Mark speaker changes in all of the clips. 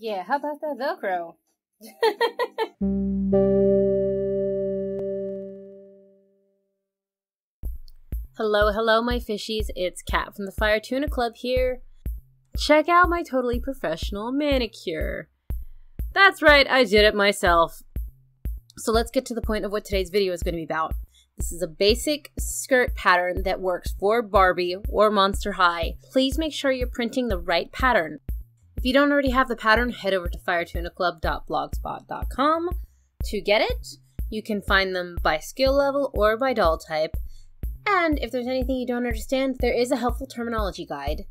Speaker 1: Yeah, how about that Velcro?
Speaker 2: hello, hello, my fishies. It's Kat from the Fire Tuna Club here. Check out my totally professional manicure. That's right, I did it myself. So let's get to the point of what today's video is going to be about. This is a basic skirt pattern that works for Barbie or Monster High. Please make sure you're printing the right pattern. If you don't already have the pattern, head over to firetunaclub.blogspot.com to get it. You can find them by skill level or by doll type. And if there's anything you don't understand, there is a helpful terminology guide.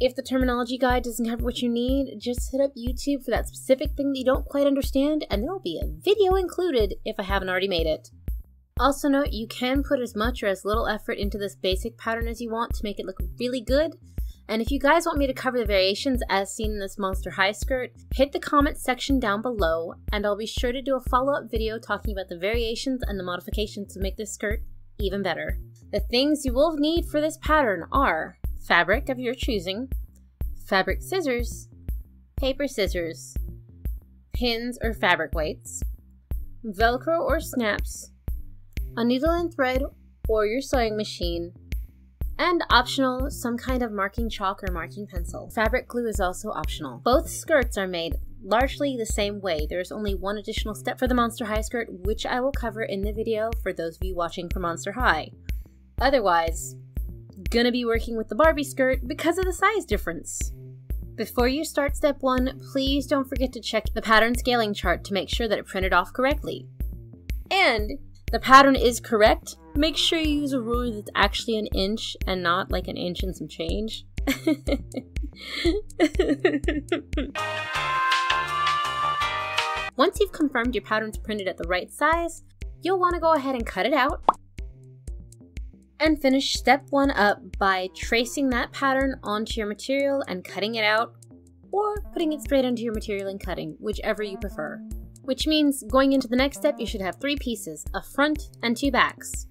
Speaker 2: If the terminology guide doesn't cover what you need, just hit up YouTube for that specific thing that you don't quite understand, and there will be a video included if I haven't already made it. Also note, you can put as much or as little effort into this basic pattern as you want to make it look really good, and if you guys want me to cover the variations as seen in this Monster High skirt, hit the comment section down below, and I'll be sure to do a follow-up video talking about the variations and the modifications to make this skirt even better. The things you will need for this pattern are fabric of your choosing, fabric scissors, paper scissors, pins or fabric weights, velcro or snaps, a needle and thread or your sewing machine, and optional, some kind of marking chalk or marking pencil. Fabric glue is also optional. Both skirts are made largely the same way. There's only one additional step for the Monster High skirt, which I will cover in the video for those of you watching for Monster High. Otherwise, gonna be working with the Barbie skirt because of the size difference. Before you start step one, please don't forget to check the pattern scaling chart to make sure that it printed off correctly. And the pattern is correct, make sure you use a ruler that's actually an inch and not like an inch and some change. Once you've confirmed your pattern's printed at the right size, you'll want to go ahead and cut it out and finish step one up by tracing that pattern onto your material and cutting it out or putting it straight onto your material and cutting, whichever you prefer. Which means going into the next step, you should have three pieces, a front and two backs.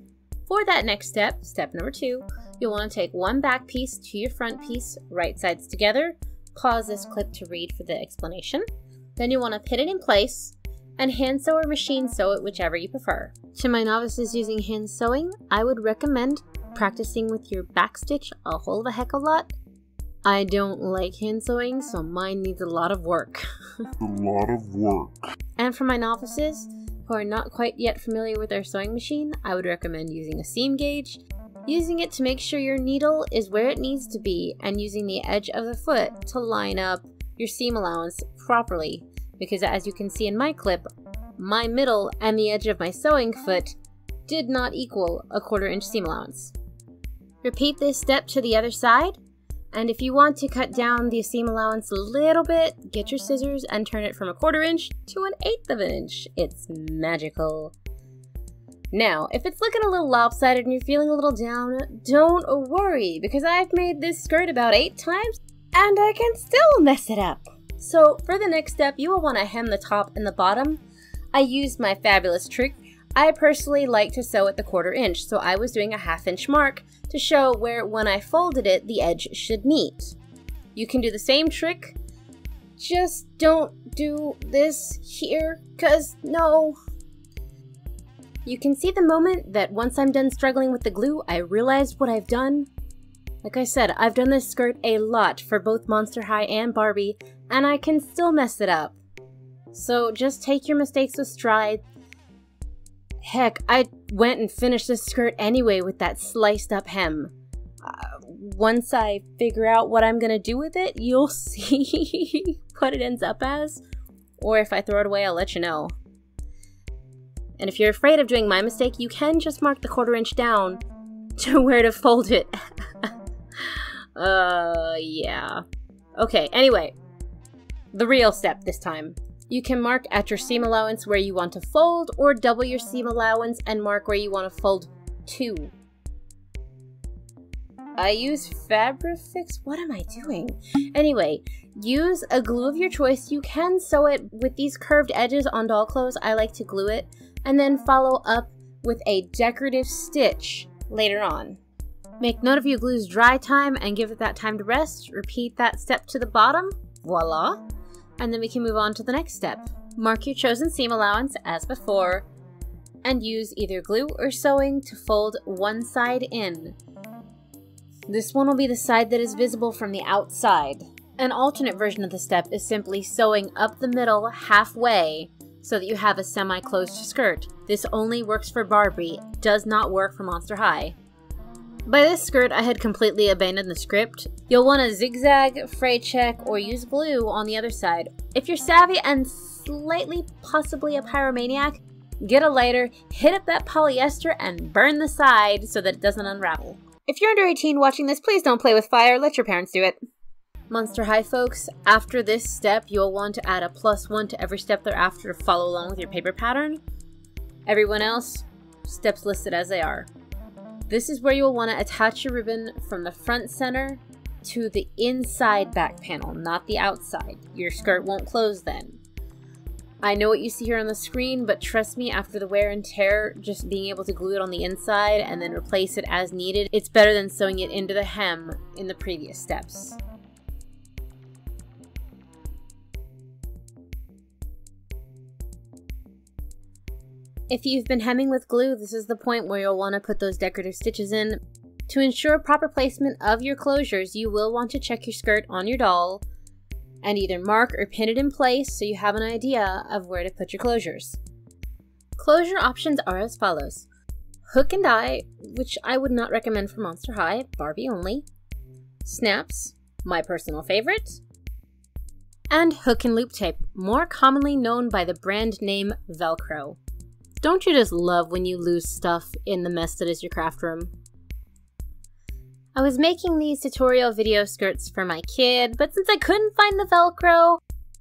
Speaker 2: For that next step, step number two, you'll want to take one back piece to your front piece, right sides together, pause this clip to read for the explanation. Then you want to pin it in place and hand sew or machine sew it, whichever you prefer. To my novices using hand sewing, I would recommend practicing with your back stitch a whole of a heck of a lot. I don't like hand sewing, so mine needs a lot of work.
Speaker 3: a lot of work.
Speaker 2: And for my novices, who are not quite yet familiar with their sewing machine, I would recommend using a seam gauge, using it to make sure your needle is where it needs to be, and using the edge of the foot to line up your seam allowance properly. Because as you can see in my clip, my middle and the edge of my sewing foot did not equal a quarter inch seam allowance. Repeat this step to the other side, and if you want to cut down the seam allowance a little bit, get your scissors and turn it from a quarter inch to an eighth of an inch. It's magical. Now, if it's looking a little lopsided and you're feeling a little down, don't worry, because I've made this skirt about eight times and I can still mess it up. So for the next step, you will want to hem the top and the bottom. I used my fabulous trick I personally like to sew at the quarter inch, so I was doing a half inch mark to show where when I folded it, the edge should meet. You can do the same trick, just don't do this here, cause no. You can see the moment that once I'm done struggling with the glue, I realized what I've done. Like I said, I've done this skirt a lot for both Monster High and Barbie, and I can still mess it up. So just take your mistakes with stride, Heck, I went and finished this skirt anyway with that sliced up hem. Uh, once I figure out what I'm gonna do with it, you'll see what it ends up as. Or if I throw it away, I'll let you know. And if you're afraid of doing my mistake, you can just mark the quarter inch down to where to fold it. uh, yeah. Okay, anyway. The real step this time. You can mark at your seam allowance where you want to fold or double your seam allowance and mark where you want to fold to. I use Fabrifix? What am I doing? Anyway, use a glue of your choice. You can sew it with these curved edges on doll clothes. I like to glue it. And then follow up with a decorative stitch later on. Make note of your glue's dry time and give it that time to rest. Repeat that step to the bottom. Voila! And then we can move on to the next step. Mark your chosen seam allowance as before, and use either glue or sewing to fold one side in. This one will be the side that is visible from the outside. An alternate version of the step is simply sewing up the middle halfway so that you have a semi-closed skirt. This only works for Barbie, does not work for Monster High. By this skirt, I had completely abandoned the script. You'll want to zigzag, fray check, or use glue on the other side. If you're savvy and slightly possibly a pyromaniac, get a lighter, hit up that polyester, and burn the side so that it doesn't unravel. If you're under 18 watching this, please don't play with fire, let your parents do it. Monster High folks, after this step, you'll want to add a plus one to every step thereafter to follow along with your paper pattern. Everyone else, steps listed as they are. This is where you'll want to attach your ribbon from the front center to the inside back panel, not the outside. Your skirt won't close then. I know what you see here on the screen, but trust me, after the wear and tear, just being able to glue it on the inside and then replace it as needed, it's better than sewing it into the hem in the previous steps. If you've been hemming with glue, this is the point where you'll want to put those decorative stitches in. To ensure proper placement of your closures, you will want to check your skirt on your doll and either mark or pin it in place so you have an idea of where to put your closures. Closure options are as follows. Hook and eye, which I would not recommend for Monster High, Barbie only. Snaps, my personal favorite. And hook and loop tape, more commonly known by the brand name Velcro. Don't you just love when you lose stuff in the mess that is your craft room? I was making these tutorial video skirts for my kid, but since I couldn't find the Velcro,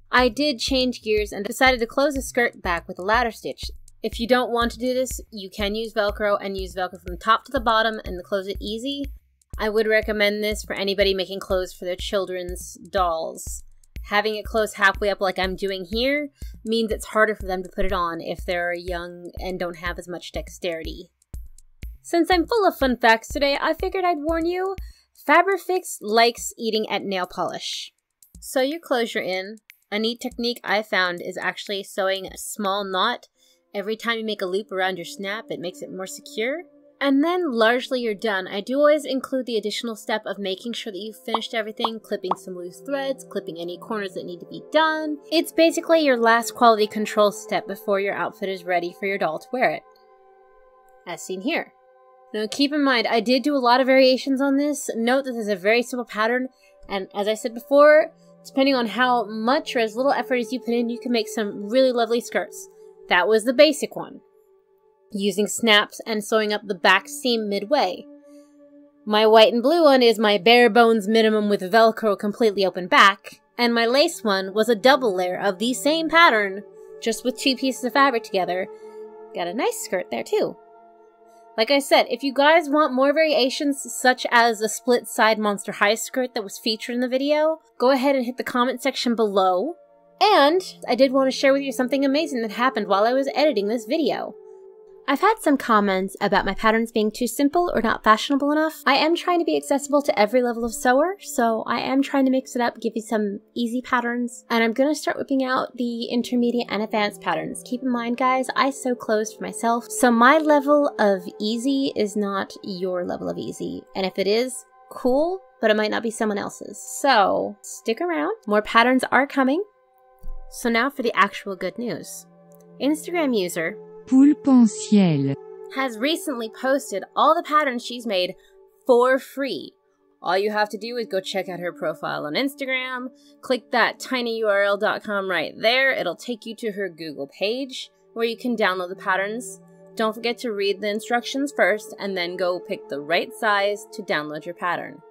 Speaker 2: I did change gears and decided to close the skirt back with a ladder stitch. If you don't want to do this, you can use Velcro and use Velcro from top to the bottom and close it easy. I would recommend this for anybody making clothes for their children's dolls having it close halfway up like I'm doing here means it's harder for them to put it on if they're young and don't have as much dexterity. Since I'm full of fun facts today, I figured I'd warn you, Fabrifix likes eating at nail polish. Sew your closure in. A neat technique I found is actually sewing a small knot every time you make a loop around your snap. It makes it more secure. And then largely you're done. I do always include the additional step of making sure that you've finished everything, clipping some loose threads, clipping any corners that need to be done. It's basically your last quality control step before your outfit is ready for your doll to wear it. As seen here. Now keep in mind, I did do a lot of variations on this. Note that this is a very simple pattern, and as I said before, depending on how much or as little effort as you put in, you can make some really lovely skirts. That was the basic one using snaps and sewing up the back seam midway. My white and blue one is my bare bones minimum with Velcro completely open back, and my lace one was a double layer of the same pattern, just with two pieces of fabric together. Got a nice skirt there too. Like I said, if you guys want more variations such as a split side Monster High skirt that was featured in the video, go ahead and hit the comment section below. And I did want to share with you something amazing that happened while I was editing this video. I've had some comments about my patterns being too simple or not fashionable enough. I am trying to be accessible to every level of sewer, so I am trying to mix it up, give you some easy patterns, and I'm gonna start whipping out the intermediate and advanced patterns. Keep in mind, guys, I sew clothes for myself, so my level of easy is not your level of easy, and if it is, cool, but it might not be someone else's. So, stick around. More patterns are coming. So now for the actual good news. Instagram user Poulpensiel has recently posted all the patterns she's made for free. All you have to do is go check out her profile on Instagram, click that tinyurl.com right there. It'll take you to her Google page where you can download the patterns. Don't forget to read the instructions first and then go pick the right size to download your pattern.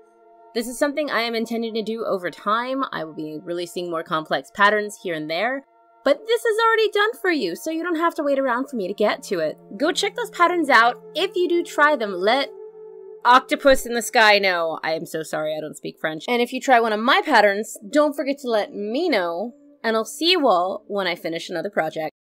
Speaker 2: This is something I am intending to do over time. I will be releasing more complex patterns here and there, but this is already done for you, so you don't have to wait around for me to get to it. Go check those patterns out. If you do try them, let Octopus in the Sky know. I am so sorry I don't speak French. And if you try one of my patterns, don't forget to let me know, and I'll see you all when I finish another project.